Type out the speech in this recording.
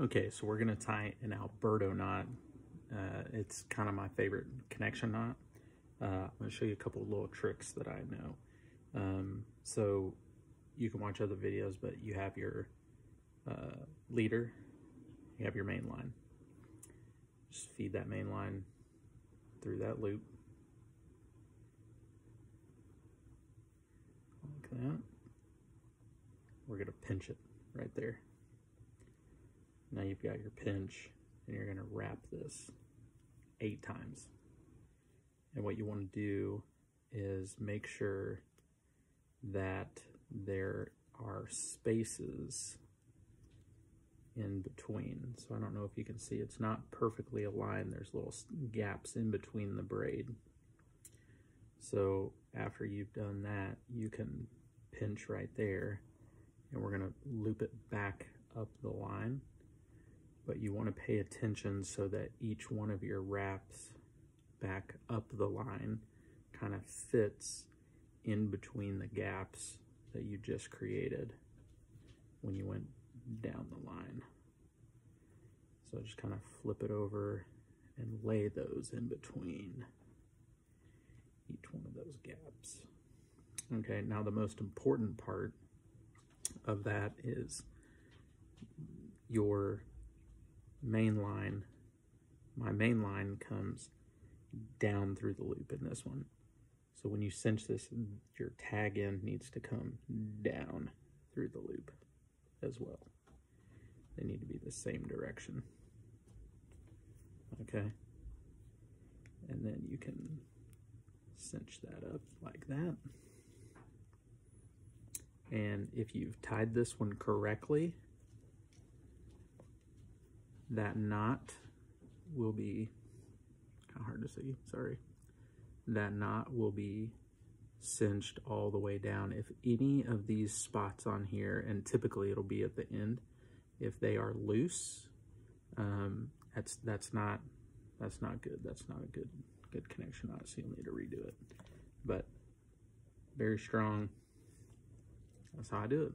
Okay, so we're gonna tie an Alberto knot. Uh, it's kind of my favorite connection knot. Uh, I'm gonna show you a couple little tricks that I know. Um, so you can watch other videos, but you have your uh, leader, you have your main line. Just feed that main line through that loop. Like that. We're gonna pinch it right there. Now you've got your pinch and you're gonna wrap this eight times. And what you wanna do is make sure that there are spaces in between. So I don't know if you can see, it's not perfectly aligned. There's little gaps in between the braid. So after you've done that, you can pinch right there and we're gonna loop it back up the line but you want to pay attention so that each one of your wraps back up the line kind of fits in between the gaps that you just created when you went down the line. So just kind of flip it over and lay those in between each one of those gaps. Okay, now the most important part of that is your main line, my main line comes down through the loop in this one. So when you cinch this, your tag end needs to come down through the loop as well. They need to be the same direction. Okay. And then you can cinch that up like that. And if you've tied this one correctly, that knot will be kind of hard to see, sorry. That knot will be cinched all the way down. If any of these spots on here, and typically it'll be at the end, if they are loose, um, that's that's not that's not good. That's not a good good connection knot, so you'll need to redo it. But very strong. That's how I do it.